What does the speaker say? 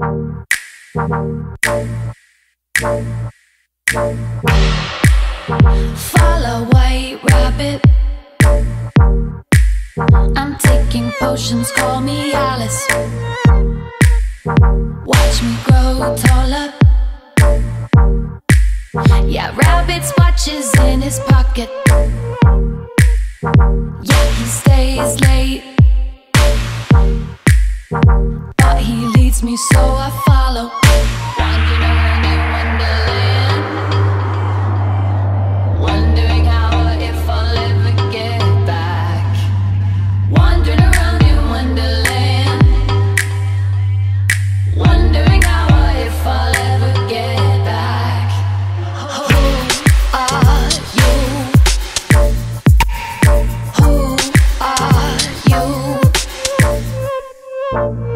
Follow white rabbit. I'm taking potions, call me Alice. Watch me grow taller. Yeah, rabbit's watches in his pocket. Yeah, he stays late. Me, so I follow. Wandering around in Wonderland. Wondering how or if I'll ever get back. Wandering around in Wonderland. Wondering how or if I'll ever get back. Who are you? Who are you?